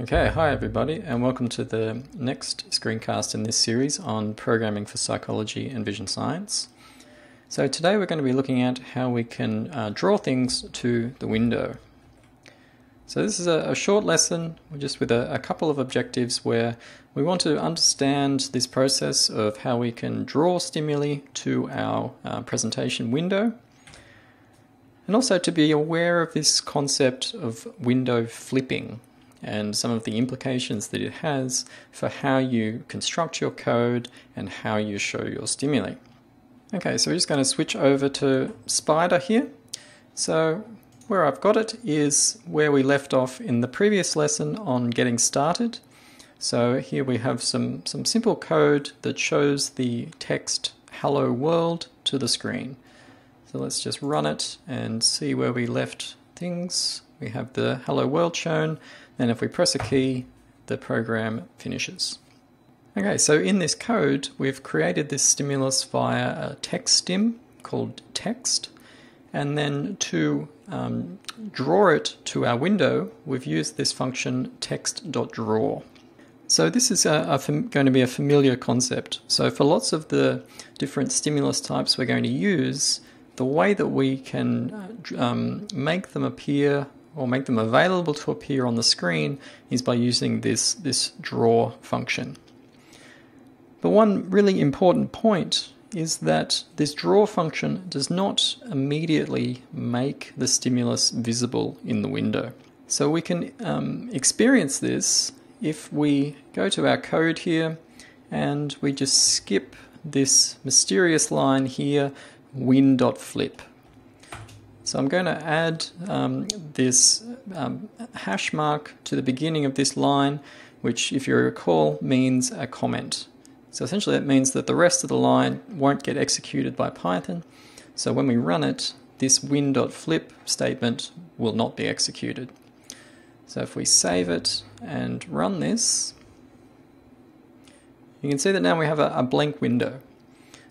Okay, hi everybody, and welcome to the next screencast in this series on programming for psychology and vision science. So, today we're going to be looking at how we can uh, draw things to the window. So, this is a, a short lesson just with a, a, couple of objectives where we want to understand this process of how we can draw stimuli to our uh, presentation window, and also to be aware of this concept of window flipping and some of the implications that it has for how you construct your code and how you show your stimuli. Okay, so we're just going to switch over to Spyder here. So where I've got it is where we left off in the previous lesson on getting started. So here we have some, some simple code that shows the text hello world to the screen. So let's just run it and see where we left things. We have the hello world shown and if we press a key, the program finishes. Okay, so in this code, we've created this stimulus via a text stim called text. And then to um, draw it to our window, we've used this function text.draw. So this is a, a going to be a familiar concept. So for lots of the different stimulus types we're going to use, the way that we can uh, um, make them appear or make them available to appear on the screen is by using this, this draw function. But one really important point is that this draw function does not immediately make the stimulus visible in the window. So we can um, experience this if we go to our code here and we just skip this mysterious line here, win.flip. So I'm going to add um, this um, hash mark to the beginning of this line, which, if you recall, means a comment. So essentially, that means that the rest of the line won't get executed by Python. So when we run it, this win.flip statement will not be executed. So if we save it and run this, you can see that now we have a, a blank window.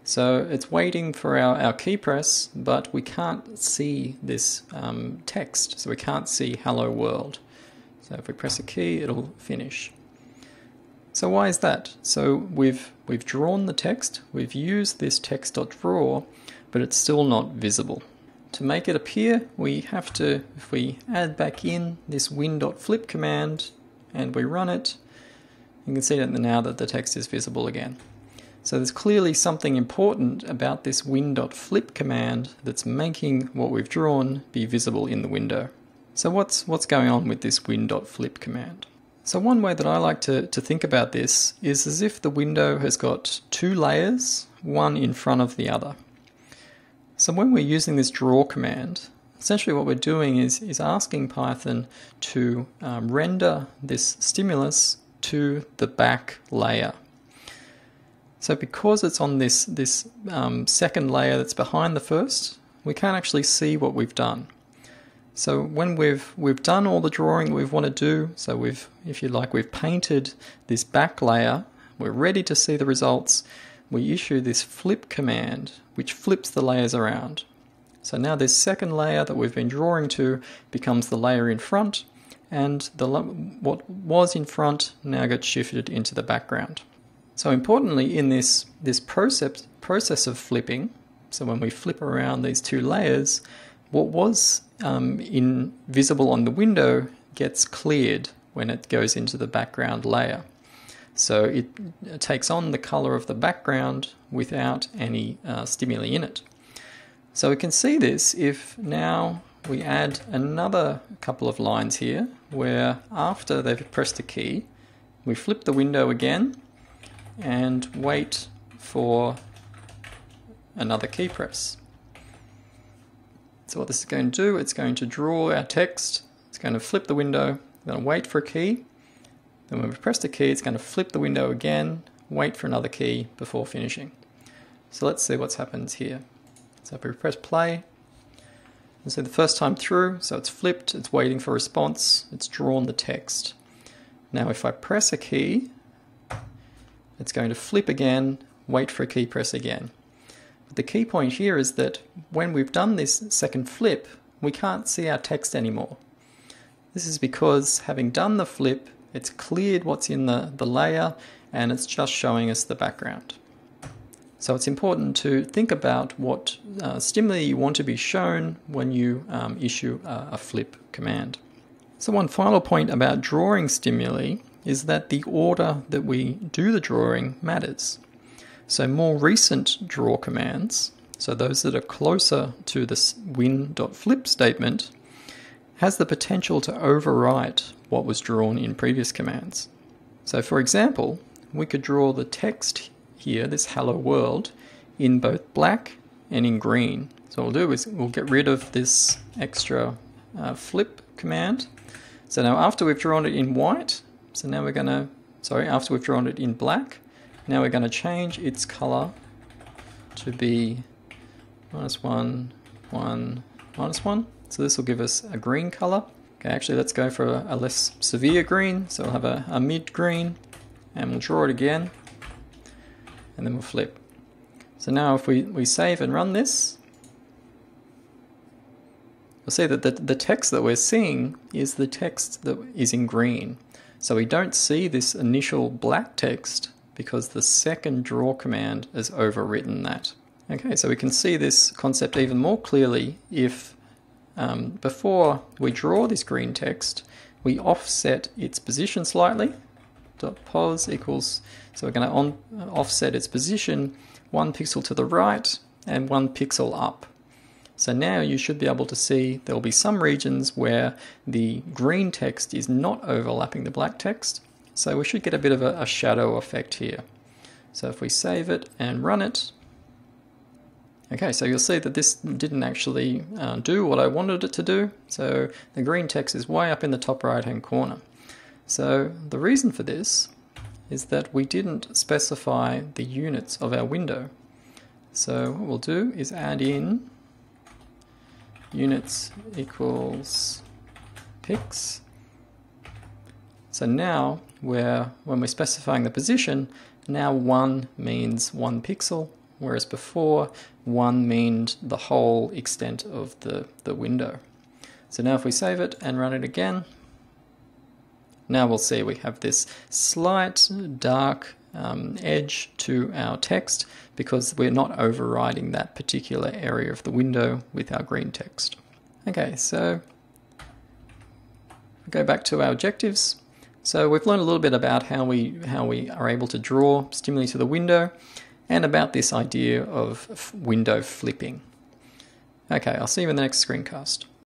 So it's waiting for our, our key press, but we can't see this um, text, so we can't see hello world. So if we press a key, it'll finish. So why is that? So we've we've drawn the text, we've used this text.draw, but it's still not visible. To make it appear, we have to, if we add back in this win.flip command and we run it, you can see that now that the text is visible again. So there's clearly something important about this win.flip command that's making what we've drawn be visible in the window. So what's, what's going on with this win.flip command? So one way that I like to, to think about this is as if the window has got two layers, one in front of the other. So when we're using this draw command, essentially what we're doing is, is asking Python to um, render this stimulus to the back layer. So because it's on this, this um, second layer that's behind the first, we can't actually see what we've done. So when we've we've done all the drawing we want to do, so we've, if you like, we've painted this back layer, we're ready to see the results, we issue this flip command, which flips the layers around. So now this second layer that we've been drawing to becomes the layer in front, and the what was in front now gets shifted into the background. So importantly, in this, this process, process of flipping, so when we flip around these two layers, what was um, invisible on the window gets cleared when it goes into the background layer. So it, takes on the color of the background without any uh, stimuli in it. So we can see this if now we add another couple of lines here where after they've pressed a key, we flip the window again and wait for another key press. So what this is going to do, it's going to draw our text, it's going to flip the window, going to wait for a key, then when we press the key, it's going to flip the window again, wait for another key before finishing. So let's see what happens here. So if we press play, and so the first time through, so it's flipped, it's waiting for response, it's drawn the text. Now if I press a key, it's going to flip again, wait for a key press again. But the key point here is that when we've done this second flip, we can't see our text anymore. This is because having done the flip It's cleared what's in the, the layer and it's just showing us the background. So it's important to think about what uh, stimuli you want to be shown when you um, issue a, a flip command. So one final point about drawing stimuli is that the order that we do the drawing matters. So more recent draw commands, so those that are closer to this win.flip statement, has the potential to overwrite what was drawn in previous commands. So for example, we could draw the text here, this hello world, in both black and in green. So what we'll do is we'll get rid of this extra uh, flip command. So now after we've drawn it in white, so now we're going to, sorry, after we've drawn it in black, now we're going to change its color to be minus 1, 1, minus 1. So this will give us a green color. Okay, actually let's go for a, a less severe green. So we'll have a, a mid green and we'll draw it again and then we'll flip. So now if we, we save and run this, you'll see that the, the text that we're seeing is the text that is in green. So we don't see this initial black text because the second draw command has overwritten that. Okay, so we can see this concept even more clearly if um, before we draw this green text, we offset its position slightly. Dot pos equals, so we're going to offset its position one pixel to the right and one pixel up. So now you should be able to see there will be some regions where the green text is not overlapping the black text. So we should get a bit of a, a shadow effect here. So if we save it and run it, okay, so you'll see that this didn't actually uh, do what I wanted it to do. So the green text is way up in the top right hand corner. So the reason for this is that we didn't specify the units of our window. So what we'll do is add in units equals pix. So now where when we're specifying the position, now 1 means 1 pixel, whereas before 1 meant the whole extent of the, the window. So now if we save it and run it again, now we'll see we have this slight dark um, edge to our text because we're not overriding that particular area of the window with our green text. Okay, so go back to our objectives. So we've learned a little bit about how we how we are able to draw stimuli to the window and about this idea of window flipping. Okay, I'll see you in the next screencast.